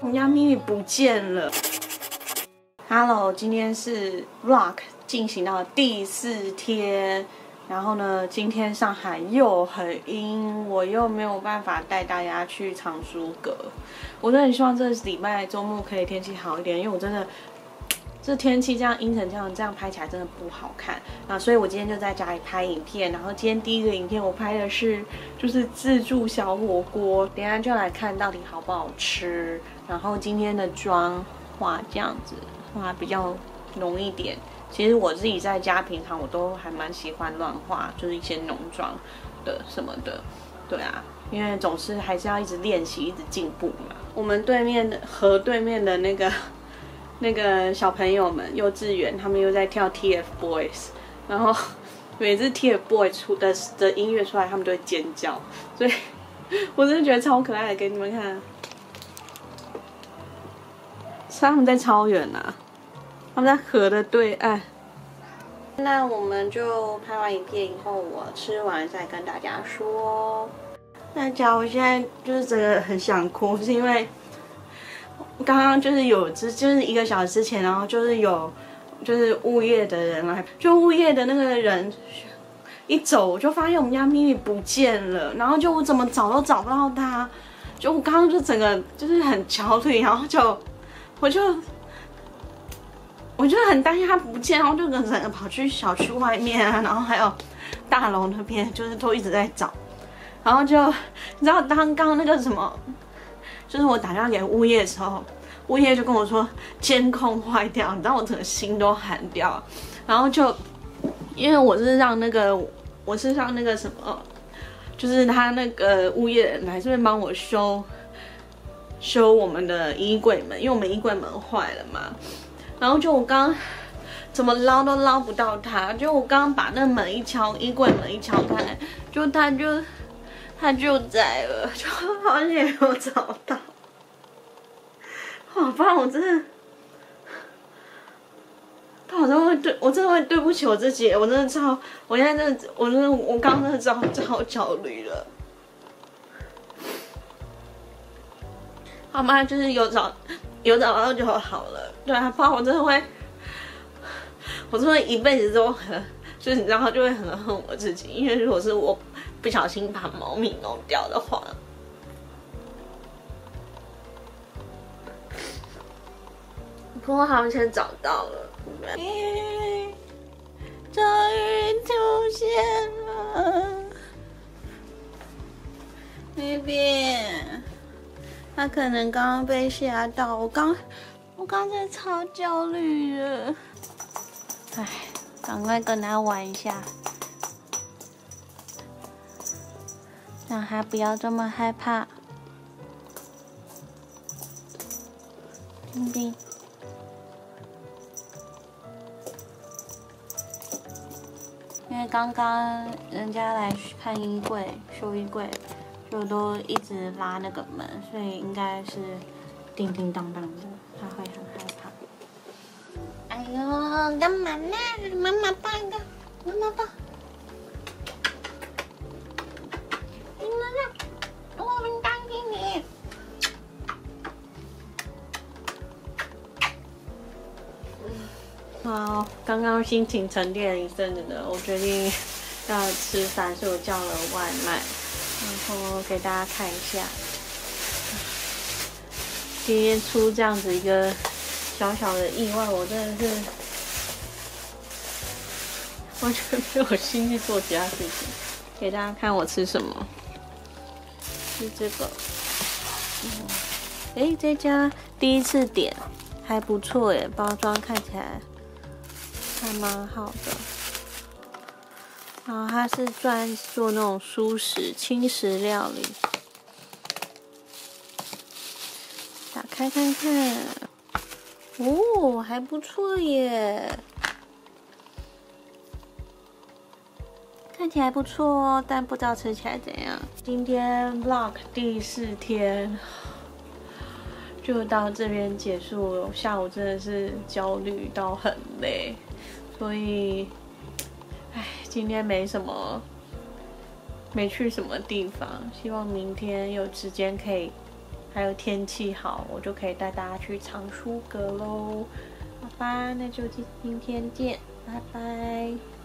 我家咪咪不见了。Hello，今天是 Rock 进行到第四天，然后呢，今天上海又很阴，我又没有办法带大家去藏书阁。我真的很希望这礼拜周末可以天气好一点，因为我真的。这天气这样阴沉这样，这样拍起来真的不好看啊！所以我今天就在家里拍影片。然后今天第一个影片我拍的是就是自助小火锅，等下就来看到底好不好吃。然后今天的妆画这样子画比较浓一点。其实我自己在家平常我都还蛮喜欢乱画，就是一些浓妆的什么的。对啊，因为总是还是要一直练习，一直进步嘛。我们对面的河对面的那个。那个小朋友们，幼稚园他们又在跳 TFBOYS，然后每次 TFBOYS 出的的音乐出来，他们都会尖叫，所以我真的觉得超可爱的，给你们看。他们在超远呐，他们在河的对岸。那我们就拍完影片以后，我吃完再跟大家说。大家，我现在就是真的很想哭，是因为。刚刚就是有之，就是一个小时之前，然后就是有，就是物业的人来，就物业的那个人一走，我就发现我们家咪咪不见了，然后就我怎么找都找不到它，就我刚刚就整个就是很焦虑，然后就我就我就很担心它不见，然后就整个跑去小区外面啊，然后还有大楼那边，就是都一直在找，然后就你知道刚刚那个什么？就是我打电话给物业的时候，物业就跟我说监控坏掉，你知道我整个心都寒掉。然后就因为我是让那个我是让那个什么，就是他那个物业来这边帮我修修我们的衣柜门，因为我们衣柜门坏了嘛。然后就我刚怎么捞都捞不到它，就我刚把那门一敲，衣柜门一敲开，就它就。他就在了，就好像没有找到。好吧，我真的，他好像会对我真的会对不起我自己，我真的超，我现在真的，我真的，我刚刚真的超超焦虑了。好吗？就是有找有找到就好了。对啊，不然我真的会，我真的一辈子都很，就是你知道，他就会很恨我自己，因为如果是我。不小心把猫咪弄掉的话，不过好像找到了，终于出现了，baby，，他可能刚刚被吓到，我刚我刚才超焦虑的，哎，赶快跟他玩一下。让他不要这么害怕，丁丁。因为刚刚人家来看衣柜、修衣柜，就都一直拉那个门，所以应该是叮叮当当的，他会很害怕。哎呦，干嘛呢？妈妈抱一个，妈妈抱。好，刚刚心情沉淀一阵子的，我决定要吃饭，所以我叫了外卖，然后给大家看一下，今天出这样子一个小小的意外，我真的是完全没有心去做其他事情。给大家看我吃什么，是这个，哎，这家第一次点，还不错耶，包装看起来。还蛮好的，然后它是专做那种素食轻食料理，打开看看，哦，还不错耶，看起来不错哦，但不知道吃起来怎样。今天 vlog 第四天就到这边结束了，下午真的是焦虑到很累。所以，唉，今天没什么，没去什么地方。希望明天有时间可以还有天气好，我就可以带大家去藏书阁喽。好吧，那就今天见，拜拜。